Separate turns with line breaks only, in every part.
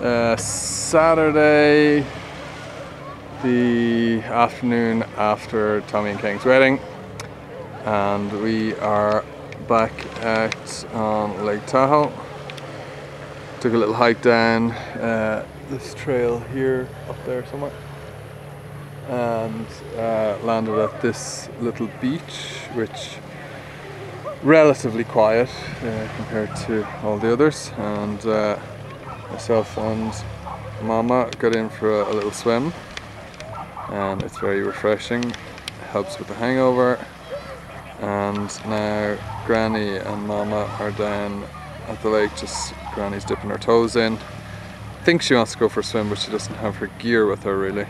Uh, Saturday, the afternoon after Tommy and King's wedding, and we are back out on Lake Tahoe. Took a little hike down uh, this trail here, up there somewhere, and uh, landed at this little beach, which relatively quiet uh, compared to all the others, and. Myself and Mama got in for a, a, little swim. And it's very refreshing. Helps with the hangover. And now Granny and Mama are down at the lake just Granny's dipping her toes in. I think she wants to go for a swim but she doesn't have her gear with her really.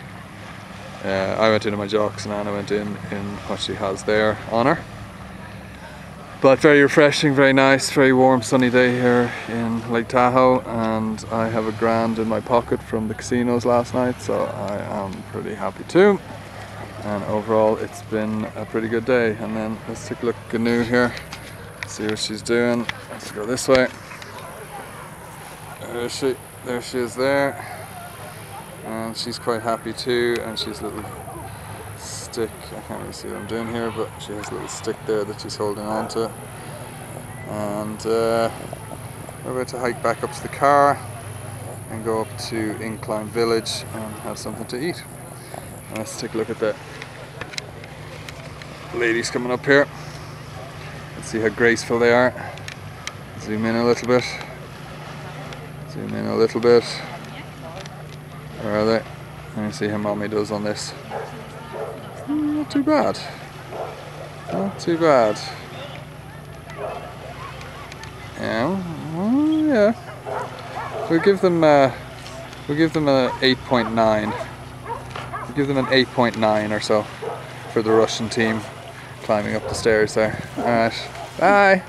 Uh, I went in my jocks and Anna went in in what she has there on her but very refreshing, very nice, very warm sunny day here in Lake Tahoe and I have a grand in my pocket from the casinos last night so I am pretty happy too. And overall it's been a pretty good day. And then let's take a look at Gnu here see what she's doing. Let's go this way. There she there she is there. And she's quite happy too and she's a little stick. I can't really see what I'm doing here, but she has a little stick there that she's holding on to. And uh, we're about to hike back up to the car and go up to Incline Village and have something to eat. And let's take a look at the ladies coming up here. Let's see how graceful they are. Zoom in a little bit. Zoom in a little bit. Where are they? Let me see how mommy does on this. Not too bad. Not too bad. Yeah, well, yeah. We'll give them. Uh, we'll give them a 8.9. We'll give them an 8.9 or so for the Russian team climbing up the stairs there. All right. Bye.